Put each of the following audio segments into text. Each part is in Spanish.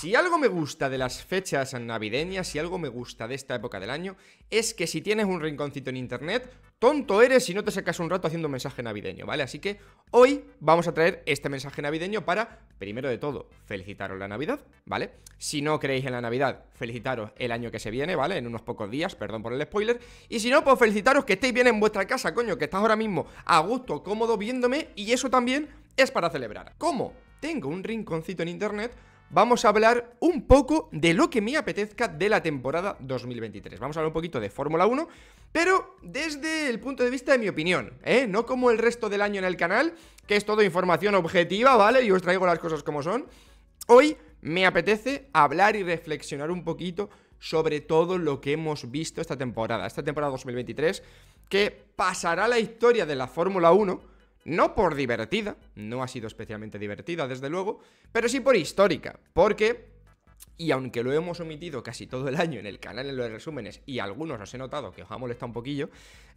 Si algo me gusta de las fechas navideñas, si algo me gusta de esta época del año, es que si tienes un rinconcito en internet, tonto eres si no te sacas un rato haciendo un mensaje navideño, ¿vale? Así que hoy vamos a traer este mensaje navideño para, primero de todo, felicitaros la Navidad, ¿vale? Si no creéis en la Navidad, felicitaros el año que se viene, ¿vale? En unos pocos días, perdón por el spoiler. Y si no, pues felicitaros que estéis bien en vuestra casa, coño, que estás ahora mismo a gusto, cómodo viéndome y eso también es para celebrar. ¿Cómo? Tengo un rinconcito en internet vamos a hablar un poco de lo que me apetezca de la temporada 2023. Vamos a hablar un poquito de Fórmula 1, pero desde el punto de vista de mi opinión, ¿eh? No como el resto del año en el canal, que es todo información objetiva, ¿vale? Y os traigo las cosas como son. Hoy me apetece hablar y reflexionar un poquito sobre todo lo que hemos visto esta temporada, esta temporada 2023, que pasará la historia de la Fórmula 1 no por divertida, no ha sido especialmente divertida, desde luego, pero sí por histórica, porque y aunque lo hemos omitido casi todo el año en el canal en los resúmenes, y algunos os he notado que os ha molestado un poquillo,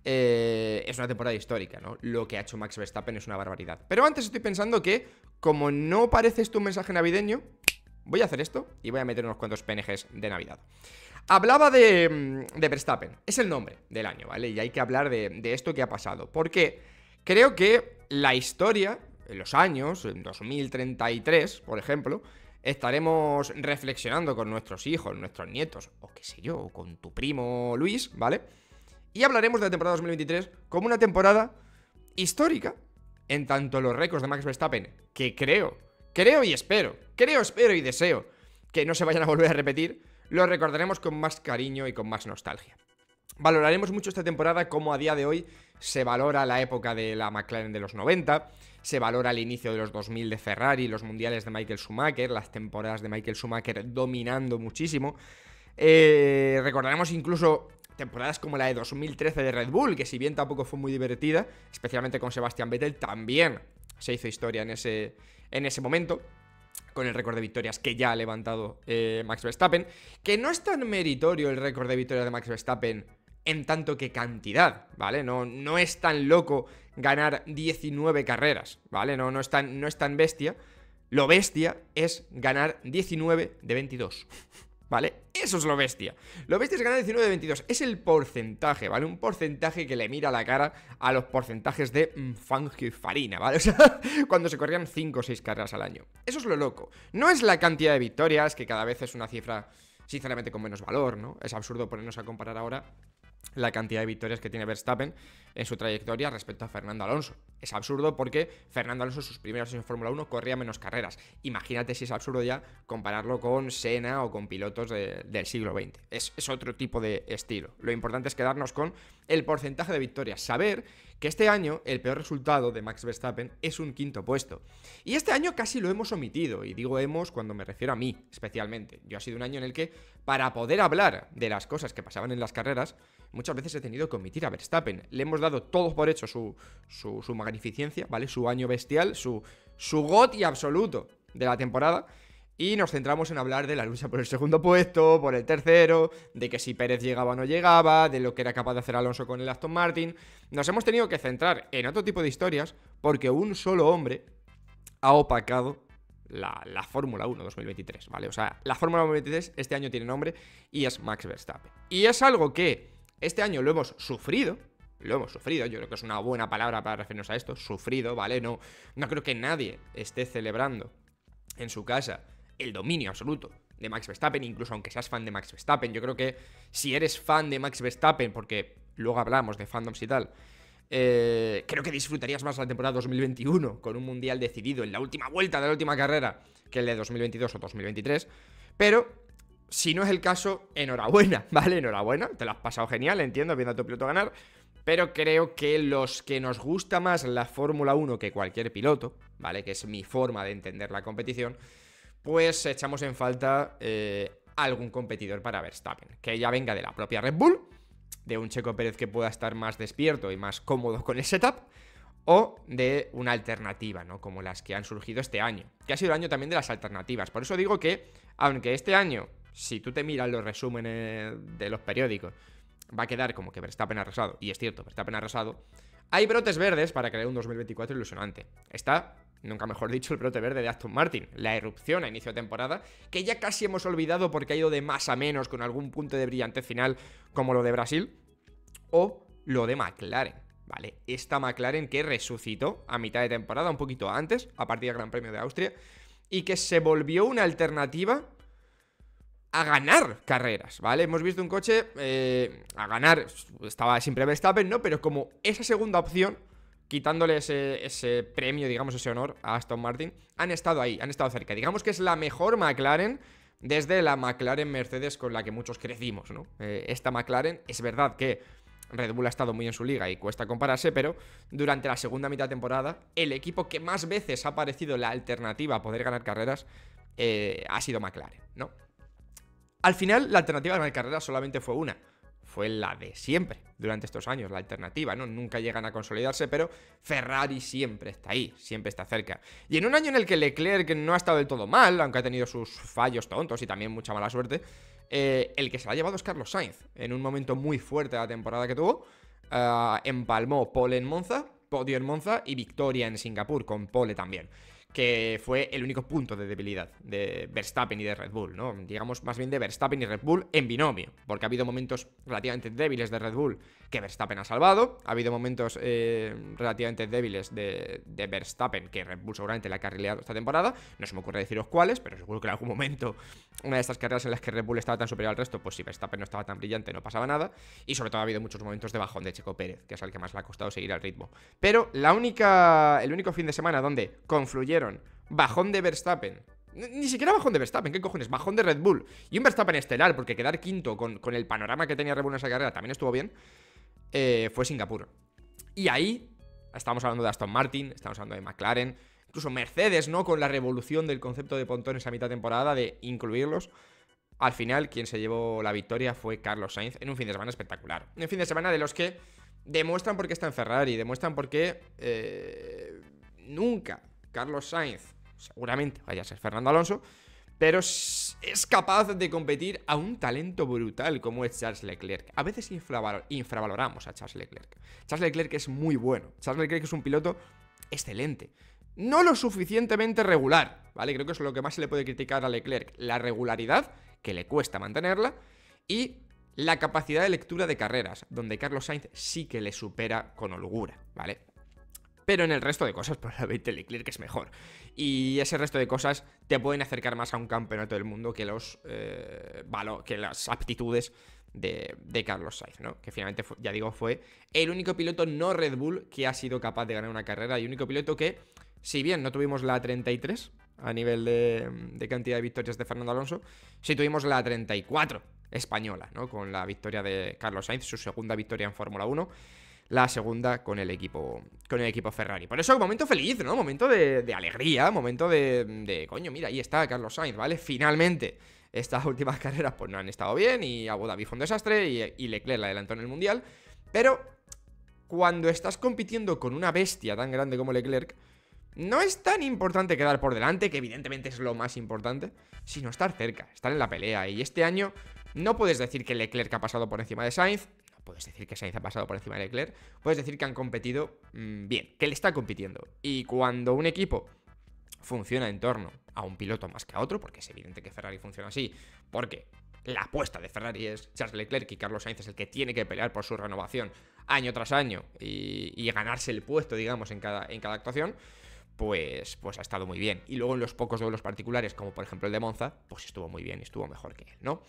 eh, es una temporada histórica, ¿no? Lo que ha hecho Max Verstappen es una barbaridad. Pero antes estoy pensando que, como no parece esto un mensaje navideño, voy a hacer esto y voy a meter unos cuantos PNGs de Navidad. Hablaba de, mm, de Verstappen, es el nombre del año, ¿vale? Y hay que hablar de, de esto que ha pasado. Porque Creo que la historia, en los años, en 2033, por ejemplo, estaremos reflexionando con nuestros hijos, nuestros nietos, o qué sé yo, con tu primo Luis, ¿vale? Y hablaremos de la temporada 2023 como una temporada histórica, en tanto los récords de Max Verstappen, que creo, creo y espero, creo, espero y deseo que no se vayan a volver a repetir, los recordaremos con más cariño y con más nostalgia. Valoraremos mucho esta temporada como a día de hoy se valora la época de la McLaren de los 90, se valora el inicio de los 2000 de Ferrari, los mundiales de Michael Schumacher, las temporadas de Michael Schumacher dominando muchísimo. Eh, recordaremos incluso temporadas como la de 2013 de Red Bull, que si bien tampoco fue muy divertida, especialmente con Sebastian Vettel, también se hizo historia en ese, en ese momento con el récord de victorias que ya ha levantado eh, Max Verstappen, que no es tan meritorio el récord de victorias de Max Verstappen en tanto que cantidad, ¿vale? No, no es tan loco ganar 19 carreras, ¿vale? No, no, es tan, no es tan bestia. Lo bestia es ganar 19 de 22. ¿Vale? Eso es lo bestia. Lo bestia es ganar 19 de 22. Es el porcentaje, ¿vale? Un porcentaje que le mira la cara a los porcentajes de mm, y farina, ¿vale? O sea, cuando se corrían 5 o 6 carreras al año. Eso es lo loco. No es la cantidad de victorias, que cada vez es una cifra, sinceramente, con menos valor, ¿no? Es absurdo ponernos a comparar ahora la cantidad de victorias que tiene Verstappen en su trayectoria respecto a Fernando Alonso. Es absurdo porque Fernando Alonso sus primeros años en Fórmula 1 corría menos carreras. Imagínate si es absurdo ya compararlo con Senna o con pilotos del siglo XX. Es, es, otro tipo de estilo. Lo importante es quedarnos con el porcentaje de victorias. Saber que este año el peor resultado de Max Verstappen es un quinto puesto. Y este año casi lo hemos omitido. Y digo hemos cuando me refiero a mí, especialmente. Yo ha sido un año en el que, para poder hablar de las cosas que pasaban en las carreras, muchas veces he tenido que omitir a Verstappen. Le hemos dado todo por hecho su, su, magnificencia, ¿vale? Su año bestial, su, su goti absoluto de la temporada. Y nos centramos en hablar de la lucha por el segundo puesto, por el tercero, de que si Pérez llegaba o no llegaba, de lo que era capaz de hacer Alonso con el Aston Martin. Nos hemos tenido que centrar en otro tipo de historias porque un solo hombre ha opacado la, la Fórmula 1 2023, ¿vale? O sea, la Fórmula 1 2023 este año tiene nombre y es Max Verstappen. Y es algo que este año lo hemos sufrido, lo hemos sufrido, yo creo que es una buena palabra para referirnos a esto, sufrido, ¿vale? No, no creo que nadie esté celebrando en su casa el dominio absoluto de Max Verstappen, incluso aunque seas fan de Max Verstappen. Yo creo que si eres fan de Max Verstappen, porque luego hablamos de fandoms y tal, eh, creo que disfrutarías más la temporada 2021 con un mundial decidido en la última vuelta de la última carrera que el de 2022 o 2023. Pero si no es el caso, enhorabuena, ¿vale? Enhorabuena, te lo has pasado genial, entiendo, viendo a tu piloto ganar. Pero creo que los que nos gusta más la Fórmula 1 que cualquier piloto, ¿vale? Que es mi forma de entender la competición, pues echamos en falta eh, algún competidor para Verstappen. Que ya venga de la propia Red Bull, de un Checo Pérez que pueda estar más despierto y más cómodo con el setup, o de una alternativa, ¿no? Como las que han surgido este año, que ha sido el año también de las alternativas. Por eso digo que, aunque este año si tú te miras los resúmenes de los periódicos, va a quedar como que Verstappen arrasado. Y es cierto, Verstappen arrasado. Hay brotes verdes para crear un 2024 ilusionante. Está nunca mejor dicho, el brote verde de Aston Martin, la erupción a inicio de temporada, que ya casi hemos olvidado porque ha ido de más a menos con algún punto de brillantez final como lo de Brasil, o lo de McLaren. ¿Vale? Esta McLaren que resucitó a mitad de temporada, un poquito antes, a partir del Gran Premio de Austria, y que se volvió una alternativa a ganar carreras, ¿vale? Hemos visto un coche eh, a ganar, estaba siempre Verstappen, ¿no? Pero como esa segunda opción, quitándole ese, premio, digamos, ese honor a Aston Martin, han estado ahí, han estado cerca. Digamos que es la mejor McLaren desde la McLaren Mercedes con la que muchos crecimos, ¿no? Eh, esta McLaren es verdad que Red Bull ha estado muy en su liga y cuesta compararse, pero durante la segunda mitad de temporada, el equipo que más veces ha parecido la alternativa a poder ganar carreras eh, ha sido McLaren, ¿no? Al final, la alternativa a ganar carreras solamente fue una. Fue la de siempre, durante estos años, la alternativa, ¿no? Nunca llegan a consolidarse, pero Ferrari siempre está ahí, siempre está cerca. Y en un año en el que Leclerc no ha estado del todo mal, aunque ha tenido sus fallos tontos y también mucha mala suerte, eh, el que se la ha llevado es Carlos Sainz, en un momento muy fuerte de la temporada que tuvo. Uh, empalmó pole en Monza, podio en Monza y victoria en Singapur con pole también que fue el único punto de debilidad de Verstappen y de Red Bull, ¿no? Digamos más bien de Verstappen y Red Bull en binomio, porque ha habido momentos relativamente débiles de Red Bull que Verstappen ha salvado, ha habido momentos eh, relativamente débiles de, Verstappen que Red Bull seguramente le ha carrileado esta temporada, no se me ocurre deciros cuáles, pero seguro que en algún momento una de estas carreras en las que Red Bull estaba tan superior al resto, pues si Verstappen no estaba tan brillante no pasaba nada, y sobre todo ha habido muchos momentos de bajón de Checo Pérez, que es el que más le ha costado seguir al ritmo. Pero la única, el único fin de semana donde confluyeron bajón de Verstappen. Ni siquiera bajón de Verstappen, ¿qué cojones? Bajón de Red Bull. Y un Verstappen estelar, porque quedar quinto con, el panorama que tenía Red Bull en esa carrera también estuvo bien. Eh, fue Singapur. Y ahí estamos hablando de Aston Martin, estamos hablando de McLaren, incluso Mercedes, ¿no? Con la revolución del concepto de pontones a mitad temporada, de incluirlos. Al final, quien se llevó la victoria fue Carlos Sainz en un fin de semana espectacular. Un fin de semana de los que demuestran por qué está en Ferrari, demuestran por qué eh, nunca Carlos Sainz, seguramente vaya a ser Fernando Alonso, pero es capaz de competir a un talento brutal como es Charles Leclerc. A veces infravaloramos a Charles Leclerc. Charles Leclerc es muy bueno. Charles Leclerc es un piloto excelente. No lo suficientemente regular, ¿vale? Creo que es lo que más se le puede criticar a Leclerc. La regularidad, que le cuesta mantenerla, y la capacidad de lectura de carreras, donde Carlos Sainz sí que le supera con holgura, ¿vale? Pero en el resto de cosas, probablemente Leclerc es mejor. Y ese resto de cosas te pueden acercar más a un campeonato del mundo que, los, eh, que las aptitudes de, Carlos Sainz, ¿no? Que finalmente, ya digo, fue el único piloto no Red Bull que ha sido capaz de ganar una carrera y único piloto que, si bien no tuvimos la 33 a nivel de, de cantidad de victorias de Fernando Alonso, sí tuvimos la 34 española, ¿no? Con la victoria de Carlos Sainz, su segunda victoria en Fórmula 1 la segunda con el equipo con el equipo Ferrari. Por eso, momento feliz, ¿no? Momento de, alegría, momento de, coño, mira, ahí está Carlos Sainz, ¿vale? Finalmente, estas últimas carreras pues no han estado bien y Abu Dhabi fue un desastre y, y Leclerc la adelantó en el Mundial, pero cuando estás compitiendo con una bestia tan grande como Leclerc, no es tan importante quedar por delante, que evidentemente es lo más importante, sino estar cerca, estar en la pelea. Y este año no puedes decir que Leclerc ha pasado por encima de Sainz, puedes decir que Sainz ha pasado por encima de Leclerc, puedes decir que han competido mm, bien, que le está compitiendo. Y cuando un equipo funciona en torno a un piloto más que a otro, porque es evidente que Ferrari funciona así, porque la apuesta de Ferrari es Charles Leclerc y Carlos Sainz es el que tiene que pelear por su renovación año tras año y, ganarse el puesto, digamos, en cada, actuación, pues, pues ha estado muy bien. Y luego en los pocos duelos particulares, como por ejemplo el de Monza, pues estuvo muy bien y estuvo mejor que él, ¿no?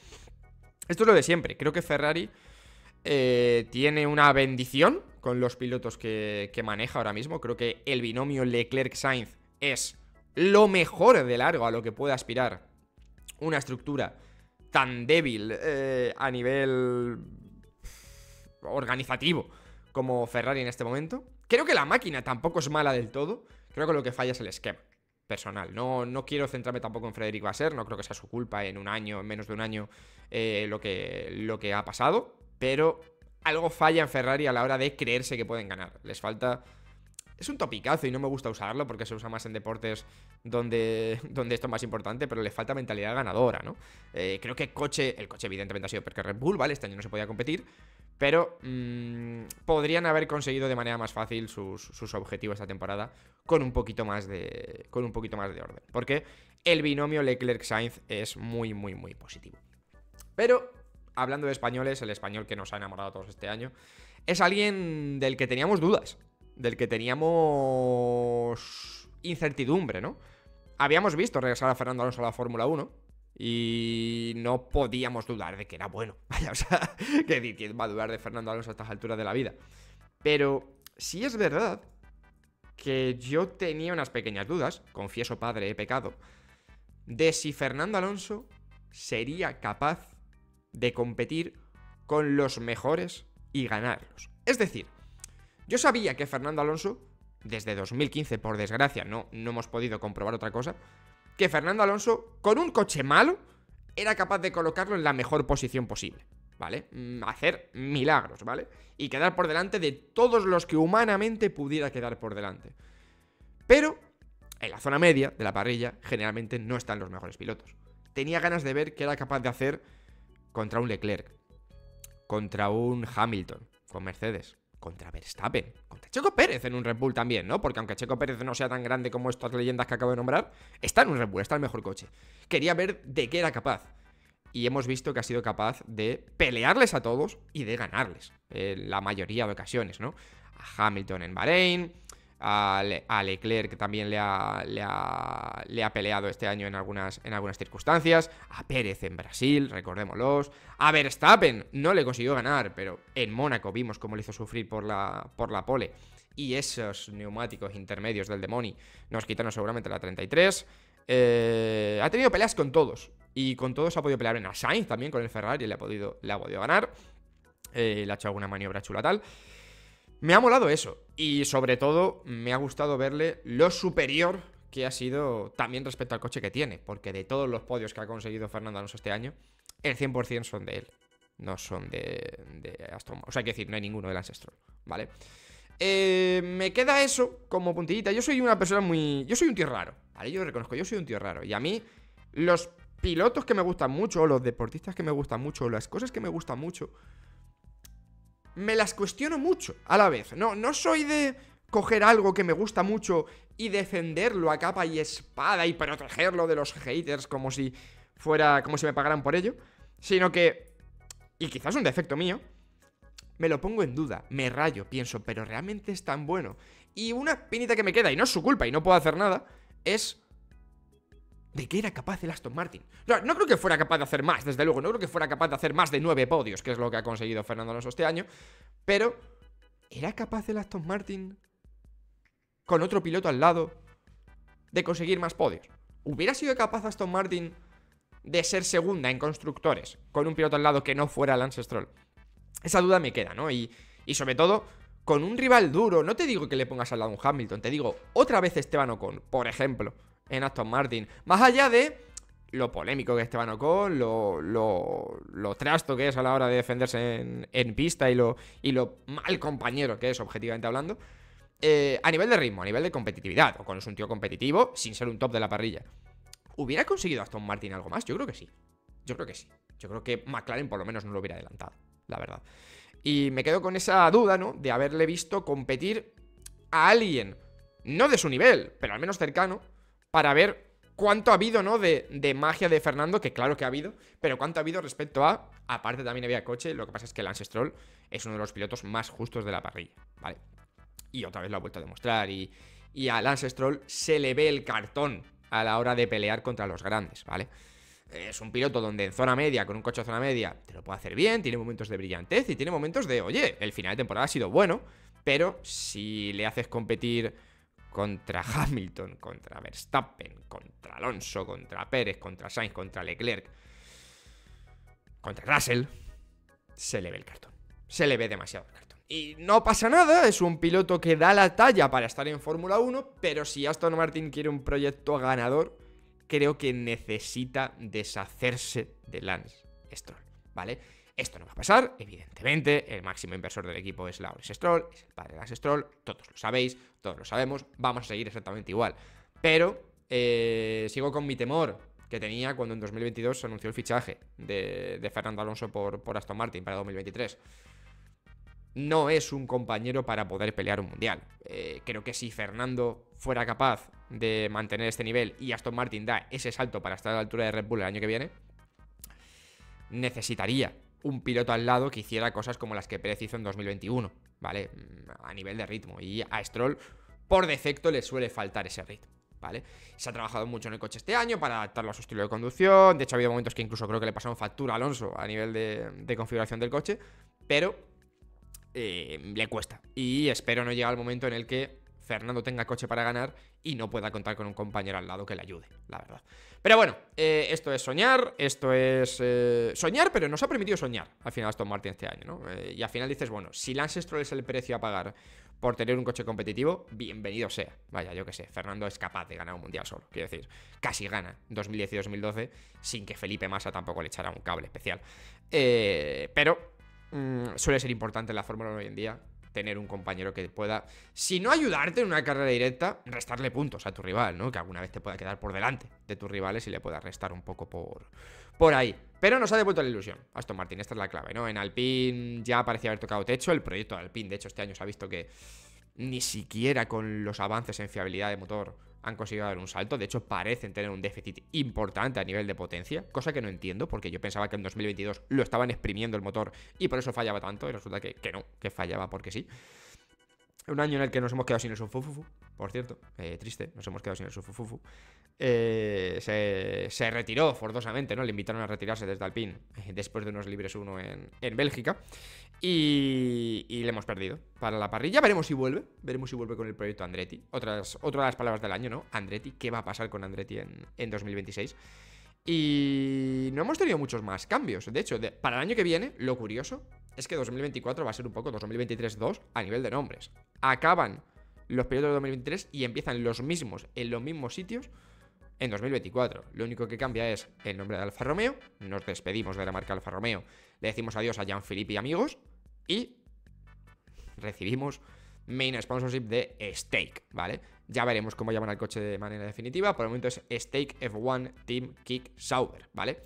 Esto es lo de siempre. Creo que Ferrari eh, tiene una bendición con los pilotos que, maneja ahora mismo. Creo que el binomio Leclerc-Sainz es lo mejor de largo a lo que puede aspirar una estructura tan débil eh, a nivel organizativo como Ferrari en este momento. Creo que la máquina tampoco es mala del todo. Creo que lo que falla es el esquema personal. No, no quiero centrarme tampoco en Frederic Basser, no creo que sea su culpa en un año, en menos de un año, eh, lo, que, lo que ha pasado pero algo falla en Ferrari a la hora de creerse que pueden ganar. Les falta... Es un topicazo y no me gusta usarlo porque se usa más en deportes donde, donde esto es más importante, pero le falta mentalidad ganadora, ¿no? Eh, creo que coche, el coche evidentemente ha sido porque Red Bull, ¿vale? Este año no se podía competir, Pero mm, podrían haber conseguido de manera más fácil sus, sus, objetivos esta temporada con un poquito más de. con un poquito más de orden. Porque el binomio Leclerc-Sainz es muy, muy, muy positivo. Pero, hablando de españoles, el español que nos ha enamorado a todos este año, es alguien del que teníamos dudas. Del que teníamos incertidumbre, ¿no? Habíamos visto regresar a Fernando Alonso a la Fórmula 1 y no podíamos dudar de que era bueno. Vaya, o sea, que quién va a dudar de Fernando Alonso a estas alturas de la vida. Pero sí es verdad que yo tenía unas pequeñas dudas, confieso padre, he pecado, de si Fernando Alonso sería capaz de competir con los mejores y ganarlos. Es decir, yo sabía que Fernando Alonso, desde 2015, por desgracia, no, no hemos podido comprobar otra cosa, que Fernando Alonso, con un coche malo, era capaz de colocarlo en la mejor posición posible, ¿vale? Mm, hacer milagros, ¿vale? Y quedar por delante de todos los que humanamente pudiera quedar por delante. Pero en la zona media de la parrilla generalmente no están los mejores pilotos. Tenía ganas de ver qué era capaz de hacer contra un Leclerc, contra un Hamilton, con Mercedes, contra Verstappen, contra Checo Pérez en un Red Bull también, ¿no? Porque aunque Checo Pérez no sea tan grande como estas leyendas que acabo de nombrar, está en un Red Bull, está el mejor coche. Quería ver de qué era capaz. Y hemos visto que ha sido capaz de pelearles a todos y de ganarles. En la mayoría de ocasiones, ¿no? A Hamilton en Bahrein, a, Leclerc, que también le ha, le, ha, peleado este año en algunas, en algunas circunstancias, a Pérez en Brasil, recordémoslos, a Verstappen no le consiguió ganar, pero en Mónaco vimos cómo le hizo sufrir por la, por la pole, y esos neumáticos intermedios del Demoni nos quitaron seguramente la 33. Eh, ha tenido peleas con todos, y con todos ha podido pelear en a también con el Ferrari, le ha podido, le ha podido ganar, eh, le ha hecho alguna maniobra chula tal. Me ha molado eso. Y sobre todo, me ha gustado verle lo superior que ha sido también respecto al coche que tiene. Porque de todos los podios que ha conseguido Fernando Alonso este año, el 100% son de él. No son de, de Aston O sea, hay que decir, no hay ninguno del Ancestral, ¿vale? Eh, me queda eso como puntillita. Yo soy una persona muy. Yo soy un tío raro, ¿vale? Yo lo reconozco, yo soy un tío raro. Y a mí, los pilotos que me gustan mucho, los deportistas que me gustan mucho, las cosas que me gustan mucho, me las cuestiono mucho a la vez. No, no soy de coger algo que me gusta mucho y defenderlo a capa y espada y protegerlo de los haters como si fuera, como si me pagaran por ello, sino que, y quizás un defecto mío, me lo pongo en duda, me rayo, pienso, pero realmente es tan bueno. Y una pinita que me queda, y no es su culpa y no puedo hacer nada, es de qué era capaz el Aston Martin. No, creo que fuera capaz de hacer más, desde luego. No creo que fuera capaz de hacer más de nueve podios, que es lo que ha conseguido Fernando Alonso este año. Pero, ¿era capaz el Aston Martin, con otro piloto al lado, de conseguir más podios? ¿Hubiera sido capaz Aston Martin de ser segunda en constructores, con un piloto al lado que no fuera Lance Stroll? Esa duda me queda, ¿no? Y, y sobre todo, con un rival duro, no te digo que le pongas al lado un Hamilton, te digo otra vez Esteban Ocon, por ejemplo en Aston Martin. Más allá de lo polémico que es Esteban Ocon, lo, lo, trasto que es a la hora de defenderse en, pista y lo, y lo mal compañero que es, objetivamente hablando. Eh, a nivel de ritmo, a nivel de competitividad, Ocon es un tío competitivo sin ser un top de la parrilla. ¿Hubiera conseguido Aston Martin algo más? Yo creo que sí. Yo creo que sí. Yo creo que McLaren por lo menos no lo hubiera adelantado, la verdad. Y me quedo con esa duda, ¿no? De haberle visto competir a alguien, no de su nivel, pero al menos cercano, para ver cuánto ha habido, ¿no? De, magia de Fernando, que claro que ha habido, pero cuánto ha habido respecto a. Aparte también había coche, lo que pasa es que Lance Stroll es uno de los pilotos más justos de la parrilla, ¿vale? Y otra vez lo ha vuelto a demostrar. Y, y a Lance Stroll se le ve el cartón a la hora de pelear contra los grandes, ¿vale? Es un piloto donde en zona media, con un coche de zona media, te lo puede hacer bien, tiene momentos de brillantez y tiene momentos de, oye, el final de temporada ha sido bueno, pero si le haces competir contra Hamilton, contra Verstappen, contra Alonso, contra Pérez, contra Sainz, contra Leclerc, contra Russell, se le ve el cartón. Se le ve demasiado el cartón. Y no pasa nada, es un piloto que da la talla para estar en Fórmula 1, pero si Aston Martin quiere un proyecto ganador, creo que necesita deshacerse de Lance Stroll, ¿vale? Esto no va a pasar, evidentemente, el máximo inversor del equipo es Lawrence Stroll, es el padre de Lance Stroll, todos lo sabéis, todos lo sabemos, vamos a seguir exactamente igual. Pero eh, sigo con mi temor que tenía cuando en 2022 se anunció el fichaje de, Fernando Alonso por, Aston Martin para 2023. no es un compañero para poder pelear un mundial. Eh, creo que si Fernando fuera capaz de mantener este nivel y Aston Martin da ese salto para estar a la altura de Red Bull el año que viene, necesitaría un piloto al lado que hiciera cosas como las que Pérez hizo en 2021, ¿vale? A nivel de ritmo. Y a Stroll, por defecto, le suele faltar ese ritmo. ¿Vale? Se ha trabajado mucho en el coche este año para adaptarlo a su estilo de conducción. De hecho, ha habido momentos que incluso creo que le pasaron factura a Alonso a nivel de, configuración del coche. Pero eh, le cuesta. Y espero no llegar al momento en el que Fernando tenga coche para ganar y no pueda contar con un compañero al lado que le ayude, la verdad. Pero bueno, eh, esto es soñar, esto es eh, soñar, pero nos ha permitido soñar al final Aston Martin este año, ¿no? Eh, y al final dices, bueno, si Lance Stroll es el precio a pagar por tener un coche competitivo, bienvenido sea. Vaya, yo que sé, Fernando es capaz de ganar un mundial solo, quiero decir, casi gana 2010 y 2012 sin que Felipe Massa tampoco le echara un cable especial. pero mm, suele ser importante en la Fórmula 1 hoy en día tener un compañero que pueda, si no ayudarte en una carrera directa, restarle puntos a tu rival, ¿no? Que alguna vez te pueda quedar por delante de tus rivales y le pueda restar un poco por, por ahí. Pero nos ha devuelto la ilusión, Aston Martin, esta es la clave, ¿no? En Alpine ya parecía haber tocado techo, el proyecto de Alpine, de hecho, este año se ha visto que ni siquiera con los avances en fiabilidad de motor han conseguido dar un salto. De hecho, parecen tener un déficit importante a nivel de potencia, cosa que no entiendo, porque yo pensaba que en 2022 lo estaban exprimiendo el motor y por eso fallaba tanto, y resulta que, que no, que fallaba porque sí. Un año en el que nos hemos quedado sin el Sufufufu, por cierto. Eh, triste, nos hemos quedado sin el Sufufufu. Eh, se, retiró forzosamente, ¿no? Le invitaron a retirarse desde Alpine eh, después de unos libres uno en, Bélgica. Y, le hemos perdido para la parrilla. Veremos si vuelve. Veremos si vuelve con el proyecto Andretti. Otras, otra de las palabras del año, ¿no? Andretti. ¿Qué va a pasar con Andretti en, en 2026? Y no hemos tenido muchos más cambios. De hecho, para el año que viene, lo curioso es que 2024 va a ser un poco 2023-2 a nivel de nombres. Acaban los periodos de 2023 y empiezan los mismos en los mismos sitios en 2024. Lo único que cambia es el nombre de Alfa Romeo. Nos despedimos de la marca Alfa Romeo. Le decimos adiós a Jean-Philippe y amigos. Y recibimos main sponsorship de Stake, ¿vale? Ya veremos cómo llaman al coche de manera definitiva. Por el momento es Stake F1 Team Kick Sauber, ¿vale?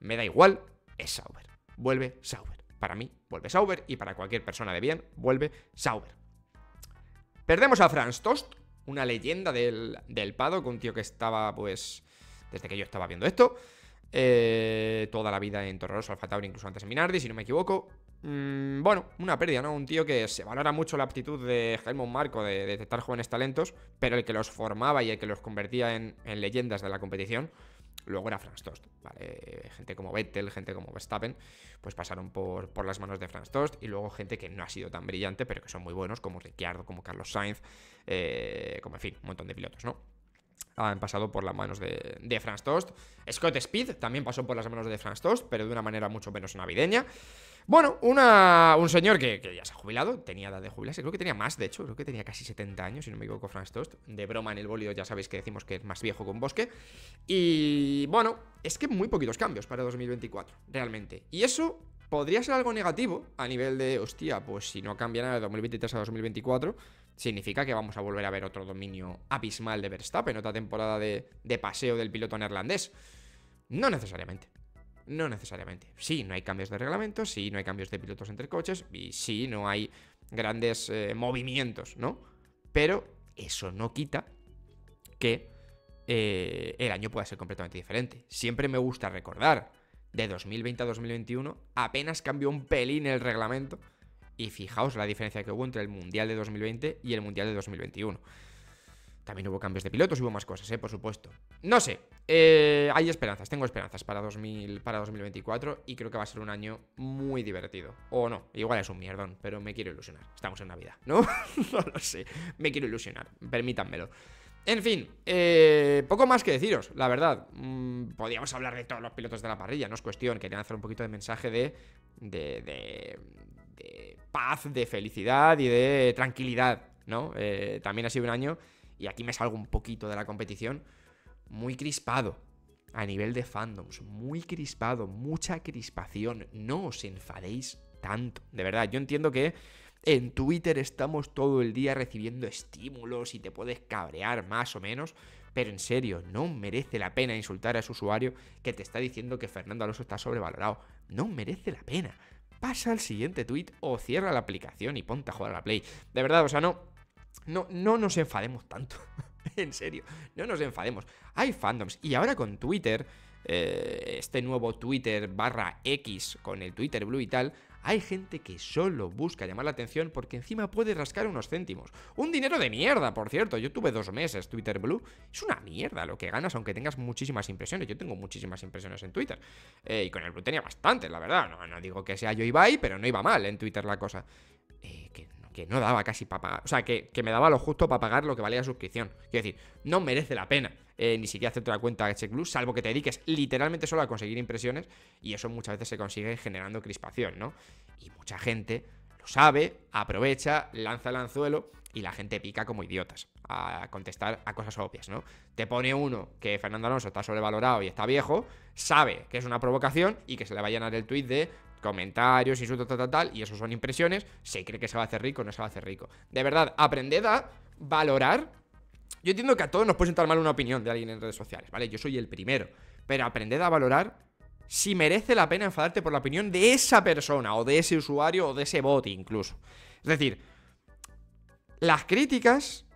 Me da igual, es Sauber. Vuelve Sauber. Para mí, vuelve Sauber y para cualquier persona de bien, vuelve Sauber. Perdemos a Franz Tost, una leyenda del, del Paddock, un tío que estaba, pues, desde que yo estaba viendo esto, eh, toda la vida en Toro Rosso, Alfa Tauri, incluso antes en Minardi, si no me equivoco. Mm, bueno, una pérdida, ¿no? Un tío que se valora mucho la aptitud de Helmut Marco de, detectar jóvenes talentos, pero el que los formaba y el que los convertía en leyendas de la competición Luego era Franz Tost, ¿vale? Gente como Vettel, gente como Verstappen, pues pasaron por, por, las manos de Franz Tost. Y luego gente que no ha sido tan brillante, pero que son muy buenos, como Ricciardo, como Carlos Sainz, eh, como en fin, un montón de pilotos, ¿no? Han pasado por las manos de, de Franz Tost. Scott Speed también pasó por las manos de Franz Tost, pero de una manera mucho menos navideña. Bueno, un señor que, ya se ha jubilado, tenía edad de jubilarse, creo que tenía más, de hecho, creo que tenía casi 70 años, si no me equivoco, Franz Tost. De broma en el bólido ya sabéis que decimos que es más viejo que un bosque. Y bueno, es que muy poquitos cambios para 2024, realmente. Y eso podría ser algo negativo a nivel de, hostia, pues si no cambia nada de 2023 a 2024, significa que vamos a volver a ver otro dominio abismal de Verstappen, otra temporada de, paseo del piloto neerlandés. No necesariamente. No necesariamente. Sí, no hay cambios de reglamento, sí, no hay cambios de pilotos entre coches, y sí, no hay grandes eh, movimientos, ¿no? Pero eso no quita que eh, el año pueda ser completamente diferente. Siempre me gusta recordar, de 2020 a 2021 apenas cambió un pelín el reglamento, y fijaos la diferencia que hubo entre el Mundial de 2020 y el Mundial de 2021. También hubo cambios de pilotos, hubo más cosas, ¿eh? por supuesto. No sé, eh, hay esperanzas, tengo esperanzas para, 2000, para 2024 y creo que va a ser un año muy divertido. O no, igual es un mierdón, pero me quiero ilusionar. Estamos en Navidad, ¿no? no lo sé, me quiero ilusionar, permítanmelo. En fin, eh, poco más que deciros, la verdad. Mm, podríamos hablar de todos los pilotos de la parrilla, no es cuestión. Querían hacer un poquito de mensaje de, de, de, de paz, de felicidad y de tranquilidad, ¿no? Eh, también ha sido un año y aquí me salgo un poquito de la competición, muy crispado a nivel de fandoms, muy crispado, mucha crispación, no os enfadéis tanto, de verdad, yo entiendo que en Twitter estamos todo el día recibiendo estímulos y te puedes cabrear más o menos, pero en serio, no merece la pena insultar a ese usuario que te está diciendo que Fernando Alonso está sobrevalorado. No merece la pena. Pasa al siguiente tweet o cierra la aplicación y ponte a jugar a la Play. De verdad, o sea, no, no, no nos enfademos tanto. en serio, no nos enfademos. Hay fandoms. Y ahora con Twitter, eh, este nuevo Twitter barra X con el Twitter Blue y tal, hay gente que solo busca llamar la atención porque encima puede rascar unos céntimos. Un dinero de mierda, por cierto. Yo tuve dos meses Twitter Blue. Es una mierda lo que ganas, aunque tengas muchísimas impresiones. Yo tengo muchísimas impresiones en Twitter. Eh, y con el Blue tenía bastantes, la verdad. No, digo que sea yo Ibai, pero no iba mal en Twitter la cosa. Eh, que que no daba casi para pagar. O sea, que, me daba lo justo para pagar lo que valía la suscripción. Quiero decir, no merece la pena eh, ni siquiera hacerte la cuenta de Check salvo que te dediques literalmente solo a conseguir impresiones. Y eso muchas veces se consigue generando crispación, ¿no? Y mucha gente lo sabe, aprovecha, lanza el anzuelo y la gente pica como idiotas a contestar a cosas obvias, ¿no? Te pone uno que Fernando Alonso está sobrevalorado y está viejo, sabe que es una provocación y que se le va a llenar el tweet de comentarios, insultos, tal, tal, tal, y eso son impresiones, se cree que se va a hacer rico, no se va a hacer rico. De verdad, aprended a valorar. Yo entiendo que a todos nos puede sentar mal una opinión de alguien en redes sociales, ¿vale? Yo soy el primero. Pero aprended a valorar si merece la pena enfadarte por la opinión de esa persona, o de ese usuario, o de ese bot incluso. Es decir, las críticas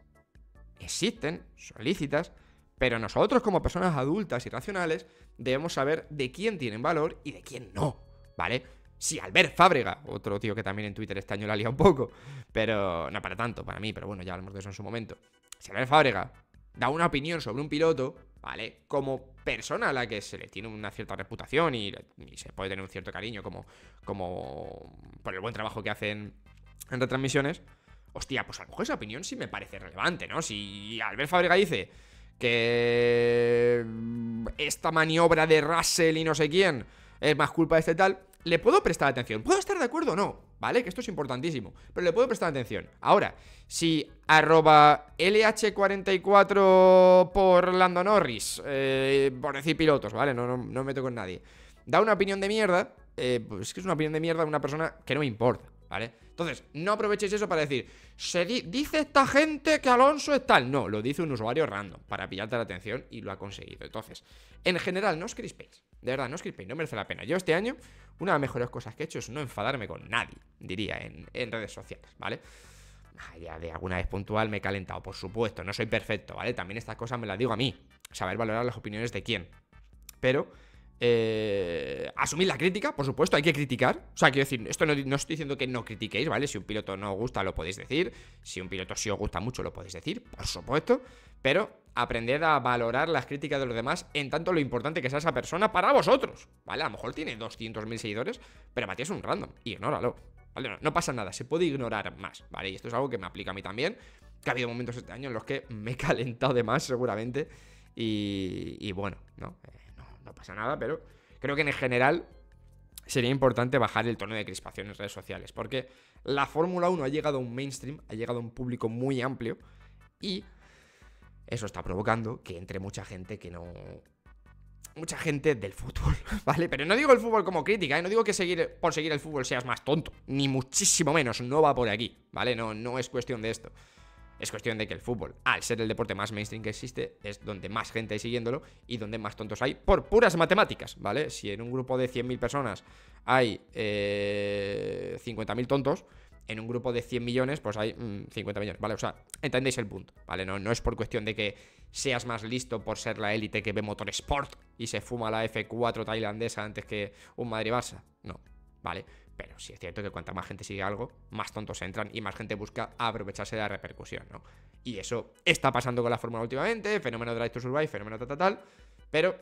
existen, son lícitas, pero nosotros como personas adultas y racionales debemos saber de quién tienen valor y de quién no, ¿vale? Si Albert Fábrega, otro tío que también en Twitter este año la lía un poco, pero no para tanto, para mí, pero bueno, ya hablamos de eso en su momento. Albert Fábrega da una opinión sobre un piloto, ¿vale? Como persona a la que se le tiene una cierta reputación y, se puede tener un cierto cariño como, como por el buen trabajo que hacen en retransmisiones, hostia, pues a lo mejor esa opinión sí me parece relevante, ¿no? Si Albert Fábrega dice que esta maniobra de Russell y no sé quién es más culpa de este tal, le puedo prestar atención. ¿Puedo estar de acuerdo o no? ¿Vale? Que esto es importantísimo. Pero le puedo prestar atención. Ahora, si arroba LH44 por Lando Norris, eh, por decir pilotos, ¿vale? No, no, no me meto con nadie. Da una opinión de mierda, eh, pues es que es una opinión de mierda de una persona que no me importa. ¿Vale? Entonces, no aprovechéis eso para decir, se dice esta gente que Alonso es tal. No, lo dice un usuario random para pillarte la atención y lo ha conseguido. Entonces, en general, no os crispéis. De verdad, no os crispéis, no merece la pena. Yo este año, una de las mejores cosas que he hecho es no enfadarme con nadie, diría, en, redes sociales, ¿vale? Ya de alguna vez puntual me he calentado, por supuesto, no soy perfecto, ¿vale? También estas cosas me las digo a mí, saber valorar las opiniones de quién. Pero eh, asumir la crítica, por supuesto, hay que criticar. O sea, quiero decir, esto no, estoy diciendo que no critiquéis, ¿vale? Si un piloto no os gusta, lo podéis decir. Si un piloto sí os gusta mucho, lo podéis decir, por supuesto. Pero aprended a valorar las críticas de los demás en tanto lo importante que sea esa persona para vosotros, ¿vale? A lo mejor tiene 200.000 seguidores, pero Matías es un random. Ignóralo, ¿vale? No, no, pasa nada, se puede ignorar más, ¿vale? Y esto es algo que me aplica a mí también. Que ha habido momentos este año en los que me he calentado de más, seguramente. Y bueno, ¿no? No pasa nada, pero creo que en general sería importante bajar el tono de crispación en redes sociales, porque la Fórmula 1 ha llegado a un mainstream, ha llegado a un público muy amplio y eso está provocando que entre mucha gente que no... Mucha gente del fútbol, ¿vale? Pero no digo el fútbol como crítica, ¿eh? no digo que seguir, por seguir el fútbol seas más tonto, ni muchísimo menos, no va por aquí, ¿vale? No, no es cuestión de esto. Es cuestión de que el fútbol, al ser el deporte más mainstream que existe, es donde más gente hay siguiéndolo y donde más tontos hay por puras matemáticas, ¿vale? Si en un grupo de 100.000 personas hay eh, 50.000 tontos, en un grupo de 100 millones, pues hay 50 mm, millones, ¿vale? O sea, entendéis el punto, ¿vale? No, no es por cuestión de que seas más listo por ser la élite que ve Motorsport y se fuma la F4 tailandesa antes que un Madrid-Barça. No, ¿vale? Pero sí es cierto que cuanta más gente sigue algo, más tontos entran y más gente busca aprovecharse de la repercusión, ¿no? Y eso está pasando con la fórmula últimamente, fenómeno Drive to Survive, fenómeno tal, tal, tal. Pero,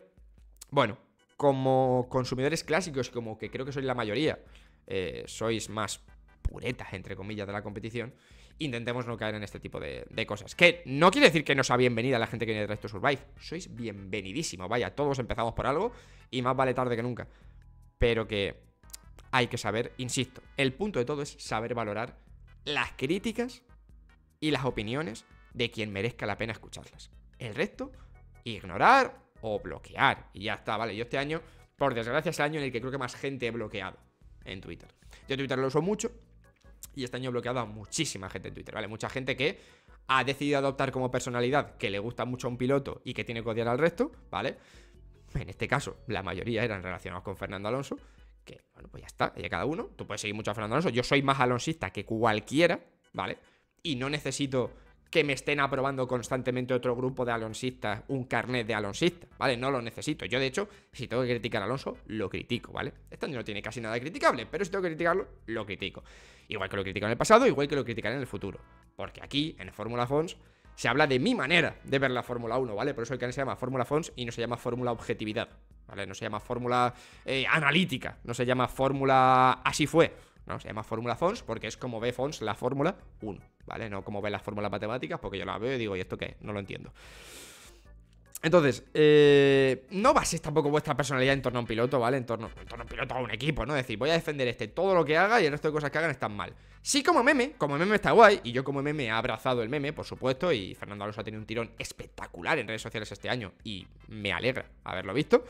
bueno, como consumidores clásicos, como que creo que sois la mayoría, eh, sois más puretas, entre comillas, de la competición, intentemos no caer en este tipo de, cosas. Que no quiere decir que no sea bienvenida la gente que viene de Drive to Survive. Sois bienvenidísimo, vaya, todos empezamos por algo y más vale tarde que nunca. Pero que hay que saber, insisto, el punto de todo es saber valorar las críticas y las opiniones de quien merezca la pena escucharlas. El resto, ignorar o bloquear. Y ya está, ¿vale? Yo este año, por desgracia, es el año en el que creo que más gente he bloqueado en Twitter. Yo Twitter lo uso mucho y este año he bloqueado a muchísima gente en Twitter, ¿vale? Mucha gente que ha decidido adoptar como personalidad que le gusta mucho a un piloto y que tiene que odiar al resto, ¿vale? En este caso, la mayoría eran relacionados con Fernando Alonso que, bueno, pues ya está, ya cada uno. Tú puedes seguir mucho a Alonso. Yo soy más alonsista que cualquiera, ¿vale? Y no necesito que me estén aprobando constantemente otro grupo de alonsistas un carnet de alonsista, ¿vale? No lo necesito. Yo, de hecho, si tengo que criticar a Alonso, lo critico, ¿vale? Año no tiene casi nada de criticable, pero si tengo que criticarlo, lo critico. Igual que lo critico en el pasado, igual que lo criticaré en el futuro. Porque aquí, en Fórmula Fons, se habla de mi manera de ver la Fórmula 1, ¿vale? Por eso el canal se llama Fórmula Fons y no se llama Fórmula Objetividad, ¿vale? No se llama Fórmula eh, Analítica, no se llama Fórmula Así fue. ¿no? Se llama Fórmula Fons porque es como ve Fons la Fórmula 1, ¿vale? No como ve las fórmulas matemáticas porque yo la veo y digo, ¿y esto qué? No lo entiendo. Entonces, eh, no baséis tampoco vuestra personalidad en torno a un piloto, ¿vale? En torno, en torno a un piloto a un equipo, ¿no? Es decir, voy a defender este, todo lo que haga y el resto de cosas que hagan están mal. Sí, como meme, como meme está guay, y yo como meme he abrazado el meme, por supuesto, y Fernando Alonso ha tenido un tirón espectacular en redes sociales este año, y me alegra haberlo visto.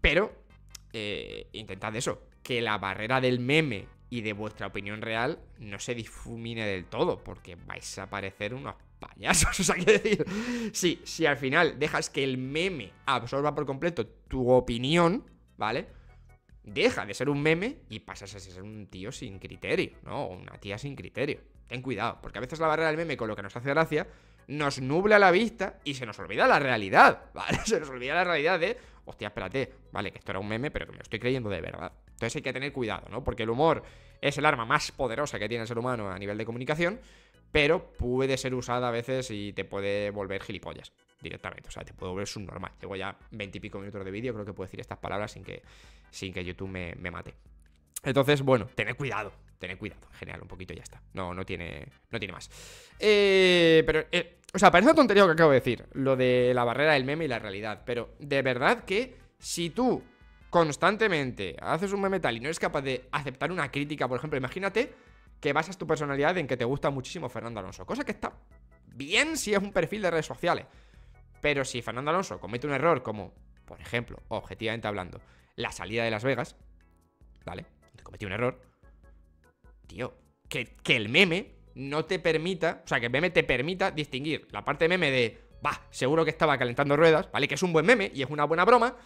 Pero, eh, intentad eso, que la barrera del meme y de vuestra opinión real no se difumine del todo, porque vais a parecer unos payasos. O sea, quiero decir, sí, si al final dejas que el meme absorba por completo tu opinión, ¿vale? Deja de ser un meme y pasas a ser un tío sin criterio, ¿no? O una tía sin criterio. Ten cuidado, porque a veces la barrera del meme con lo que nos hace gracia nos nubla la vista y se nos olvida la realidad, ¿vale? Se nos olvida la realidad de, hostia, espérate, vale, que esto era un meme, pero que me lo estoy creyendo de verdad. Entonces hay que tener cuidado, ¿no? Porque el humor es el arma más poderosa que tiene el ser humano a nivel de comunicación, pero puede ser usada a veces y te puede volver gilipollas directamente. O sea, te puede volver subnormal. Llevo ya veintipico minutos de vídeo, creo que puedo decir estas palabras sin que, sin que YouTube me, mate. Entonces, bueno, tened cuidado, tened cuidado, en general, un poquito y ya está. No, no tiene, no tiene más. Eh, pero, eh, o sea, parece tontería lo que acabo de decir, lo de la barrera del meme y la realidad, pero de verdad que si tú constantemente haces un meme tal y no eres capaz de aceptar una crítica, por ejemplo, imagínate que basas tu personalidad en que te gusta muchísimo Fernando Alonso, cosa que está bien si es un perfil de redes sociales. Pero si Fernando Alonso comete un error como, por ejemplo, objetivamente hablando, la salida de Las Vegas, ¿vale? Te cometió un error, tío, que, que el meme no te permita, o sea, que el meme te permita distinguir la parte meme de, va, seguro que estaba calentando ruedas, ¿vale? Que es un buen meme y es una buena broma,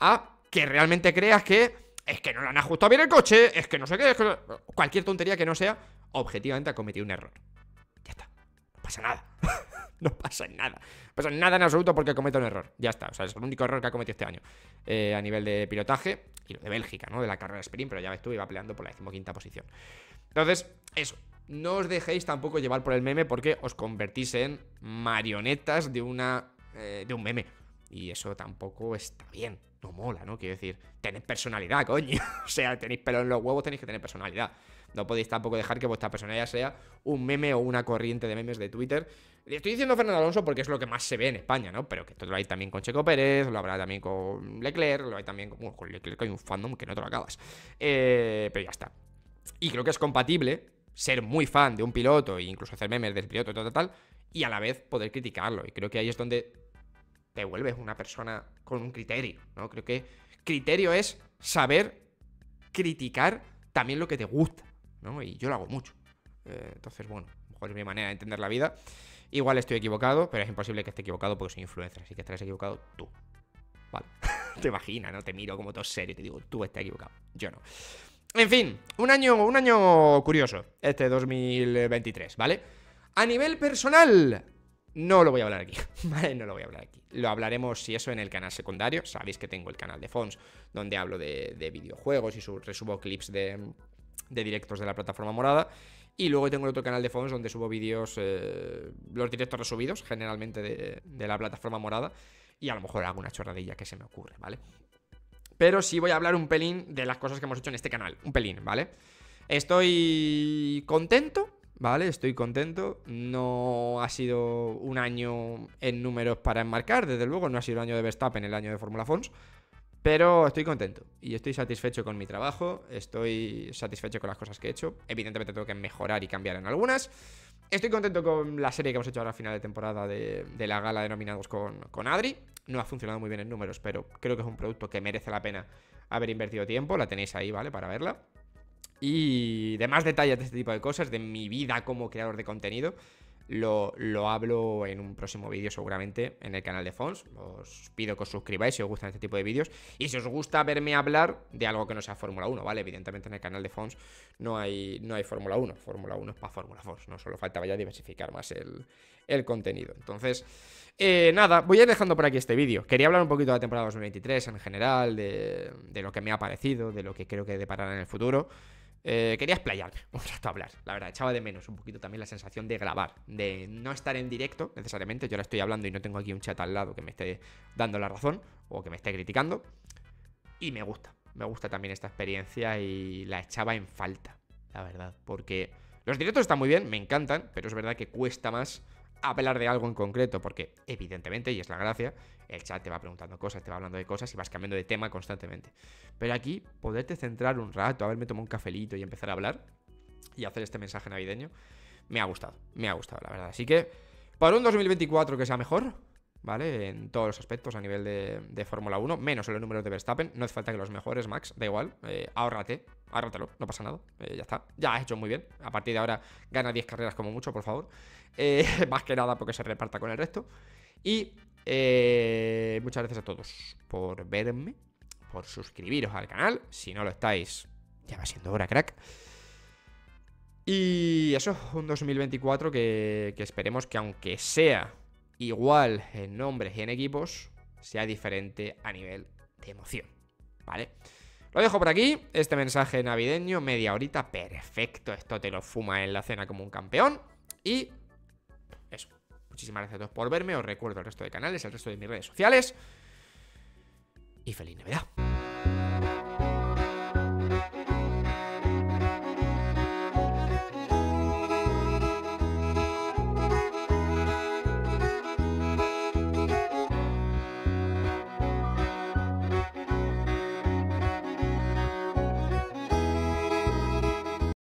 a que realmente creas que es que no le han ajustado bien el coche, es que no sé qué, es que cualquier tontería que no sea, objetivamente ha cometido un error. Ya está, no pasa nada. no pasa nada. No pasa nada en absoluto porque comete un error. Ya está, o sea, es el único error que ha cometido este año eh, a nivel de pilotaje y lo de Bélgica, ¿no? De la carrera sprint, pero ya ves tú, iba peleando por la decimoquinta posición. Entonces, eso. No os dejéis tampoco llevar por el meme porque os convertís en marionetas de una. Eh, de un meme. Y eso tampoco está bien. No mola, ¿no? Quiero decir, tened personalidad, coño. o sea, tenéis pelo en los huevos, tenéis que tener personalidad. No podéis tampoco dejar que vuestra personalidad sea un meme o una corriente de memes de Twitter. Y estoy diciendo Fernando Alonso porque es lo que más se ve en España, ¿no? Pero que esto lo hay también con Checo Pérez, lo habrá también con Leclerc, lo hay también con, bueno, con Leclerc hay un fandom que no te lo acabas. Eh, pero ya está. Y creo que es compatible ser muy fan de un piloto e incluso hacer memes del piloto y tal, tal, y a la vez poder criticarlo. Y creo que ahí es donde te vuelves una persona con un criterio, ¿no? Creo que criterio es saber criticar también lo que te gusta, ¿no? Y yo lo hago mucho. Eh, entonces, bueno, mejor es mi manera de entender la vida. Igual estoy equivocado, pero es imposible que esté equivocado porque soy influencer, así que estarás equivocado tú. Vale. te imaginas, ¿no? Te miro como todo serio y te digo, tú estás equivocado. Yo no. En fin, un año, un año curioso, este 2023, ¿vale? A nivel personal, no lo voy a hablar aquí, ¿vale? No lo voy a hablar aquí. Lo hablaremos, si eso, en el canal secundario. Sabéis que tengo el canal de Fons, donde hablo de, videojuegos y resubo clips de, directos de la plataforma morada. Y luego tengo el otro canal de Fons, donde subo vídeos, eh, los directos resubidos, generalmente de, de la plataforma morada. Y a lo mejor alguna chorradilla que se me ocurre, ¿vale? Pero sí voy a hablar un pelín de las cosas que hemos hecho en este canal. Un pelín, ¿vale? Estoy contento, ¿vale? Estoy contento. No ha sido un año en números para enmarcar, desde luego. No ha sido el año de Verstappen, el año de Fórmula Fons. Pero estoy contento y estoy satisfecho con mi trabajo, estoy satisfecho con las cosas que he hecho. Evidentemente tengo que mejorar y cambiar en algunas. Estoy contento con la serie que hemos hecho ahora a final de temporada de, la gala de nominados con, con, Adri. No ha funcionado muy bien en números, pero creo que es un producto que merece la pena haber invertido tiempo. La tenéis ahí, ¿vale? Para verla. Y de más detalles de este tipo de cosas, de mi vida como creador de contenido, lo, lo hablo en un próximo vídeo seguramente en el canal de Fons. Os pido que os suscribáis si os gustan este tipo de vídeos. Y si os gusta verme hablar de algo que no sea Fórmula 1, ¿vale? Evidentemente en el canal de Fons no hay, no hay Fórmula 1. Fórmula 1 es para Fórmula Fons. No solo faltaba ya diversificar más el, el contenido. Entonces, eh, nada, voy a ir dejando por aquí este vídeo. Quería hablar un poquito de la temporada 2023 en general, de, de lo que me ha parecido, de lo que creo que deparará en el futuro. Eh, quería explayarme. Un rato a hablar, la verdad, echaba de menos un poquito también la sensación de grabar, de no estar en directo necesariamente, yo ahora estoy hablando y no tengo aquí un chat al lado que me esté dando la razón o que me esté criticando, y me gusta, me gusta también esta experiencia y la echaba en falta, la verdad, porque los directos están muy bien, me encantan, pero es verdad que cuesta más hablar de algo en concreto, porque evidentemente, y es la gracia, el chat te va preguntando cosas, te va hablando de cosas y vas cambiando de tema constantemente. Pero aquí, poderte centrar un rato, haberme tomado un cafelito y empezar a hablar y hacer este mensaje navideño, me ha gustado, me ha gustado, la verdad. Así que, para un 2024 que sea mejor, ¿vale? En todos los aspectos a nivel de, Fórmula 1, menos en los números de Verstappen. No hace falta que los mejores, Max, da igual. Eh, ahórrate, ahórratelo, no pasa nada. Eh, ya está, ya has hecho muy bien. A partir de ahora, gana 10 carreras como mucho, por favor. Eh, más que nada porque se reparta con el resto. Y eh, muchas gracias a todos por verme, por suscribiros al canal. Si no lo estáis, ya va siendo hora, crack. Y eso, un 2024 que, que esperemos que aunque sea igual en nombres y en equipos, sea diferente a nivel de emoción. ¿Vale? Lo dejo por aquí, este mensaje navideño, media horita, perfecto, esto te lo fuma en la cena como un campeón. Y muchísimas gracias a todos por verme, os recuerdo el resto de canales, el resto de mis redes sociales. Y feliz Navidad.